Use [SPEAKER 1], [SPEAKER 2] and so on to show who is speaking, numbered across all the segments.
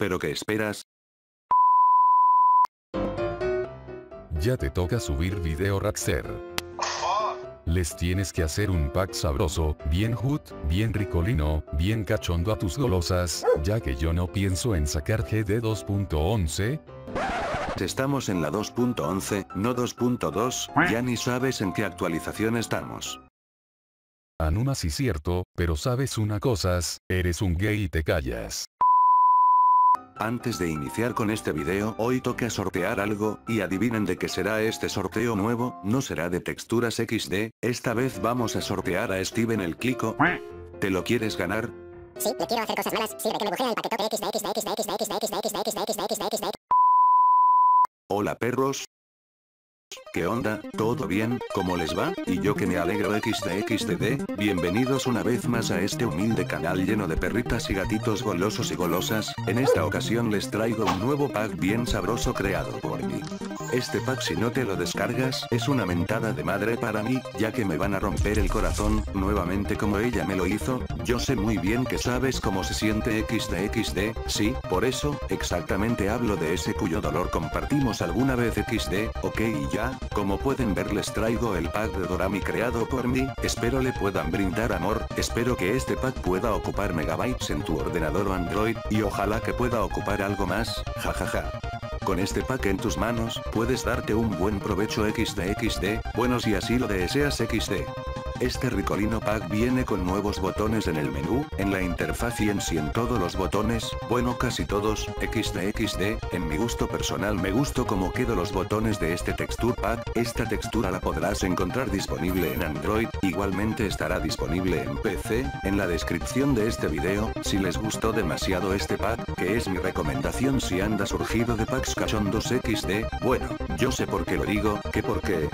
[SPEAKER 1] ¿Pero qué esperas?
[SPEAKER 2] Ya te toca subir video Raxer. Les tienes que hacer un pack sabroso, bien hot, bien ricolino, bien cachondo a tus golosas, ya que yo no pienso en sacar GD 2.11.
[SPEAKER 1] Estamos en la 2.11, no 2.2, ya ni sabes en qué actualización estamos.
[SPEAKER 2] Anuma sí cierto, pero sabes una cosas, eres un gay y te callas.
[SPEAKER 1] Antes de iniciar con este video, hoy toca sortear algo, y adivinen de qué será este sorteo nuevo, no será de texturas XD, esta vez vamos a sortear a Steven el Clico. ¿Te lo quieres ganar?
[SPEAKER 3] Sí, le quiero hacer cosas malas. Sí, que me bujea el paquetote XD, XD.
[SPEAKER 1] Hola perros. ¿Qué onda? ¿Todo bien? ¿Cómo les va? Y yo que me alegro XDXDD, bienvenidos una vez más a este humilde canal lleno de perritas y gatitos golosos y golosas, en esta ocasión les traigo un nuevo pack bien sabroso creado por mí. Este pack si no te lo descargas, es una mentada de madre para mí, ya que me van a romper el corazón, nuevamente como ella me lo hizo, yo sé muy bien que sabes cómo se siente XDXD, sí, por eso, exactamente hablo de ese cuyo dolor compartimos alguna vez XD, ok y ya, como pueden ver les traigo el pack de Dorami creado por mí, espero le puedan brindar amor, espero que este pack pueda ocupar megabytes en tu ordenador o Android, y ojalá que pueda ocupar algo más, jajaja. Con este pack en tus manos, puedes darte un buen provecho XD bueno si así lo deseas XD. Este ricolino pack viene con nuevos botones en el menú, en la interfaz y en sí en todos los botones, bueno casi todos, XD en mi gusto personal me gustó como quedo los botones de este texture pack, esta textura la podrás encontrar disponible en Android, igualmente estará disponible en PC, en la descripción de este video, si les gustó demasiado este pack, que es mi recomendación si anda surgido de packs cachondos XD, bueno, yo sé por qué lo digo, que porque...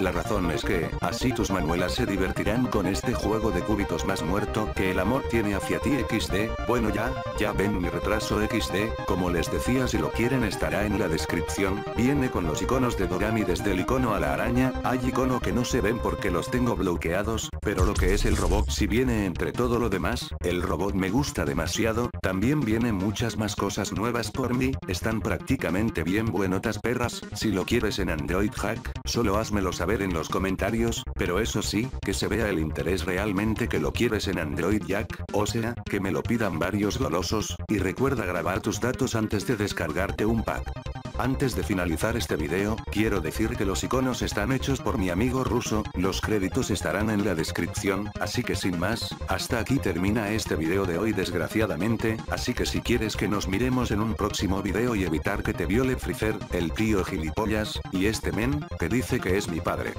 [SPEAKER 1] La razón es que, así tus manuelas se divertirán con este juego de cúbitos más muerto que el amor tiene hacia ti XD, bueno ya, ya ven mi retraso XD, como les decía si lo quieren estará en la descripción, viene con los iconos de Dorami desde el icono a la araña, hay icono que no se ven porque los tengo bloqueados, pero lo que es el robot si viene entre todo lo demás, el robot me gusta demasiado, también vienen muchas más cosas nuevas por mí, están prácticamente bien buenotas perras, si lo quieres en Android Hack, solo házmelo saber en los comentarios, pero eso sí, que se vea el interés realmente que lo quieres en Android Jack, o sea, que me lo pidan varios golosos, y recuerda grabar tus datos antes de descargarte un pack. Antes de finalizar este video, quiero decir que los iconos están hechos por mi amigo ruso, los créditos estarán en la descripción, así que sin más, hasta aquí termina este video de hoy desgraciadamente, así que si quieres que nos miremos en un próximo video y evitar que te viole Freezer, el tío gilipollas, y este men, que dice que es mi padre.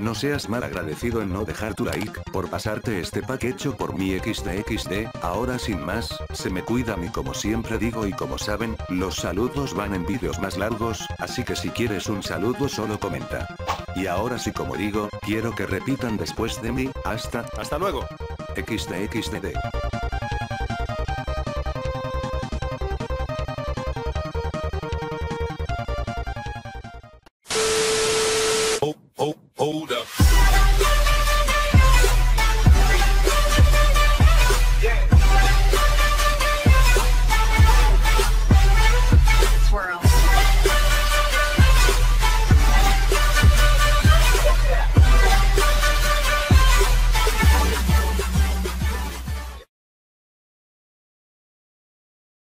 [SPEAKER 1] No seas mal agradecido en no dejar tu like, por pasarte este pack hecho por mi XDXD, ahora sin más, se me cuida a mí como siempre digo y como saben, los saludos van en vídeos más largos, así que si quieres un saludo solo comenta. Y ahora sí como digo, quiero que repitan después de mí, hasta,
[SPEAKER 4] Hasta luego.
[SPEAKER 1] XDXDD.
[SPEAKER 4] hold, hold up.